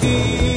ti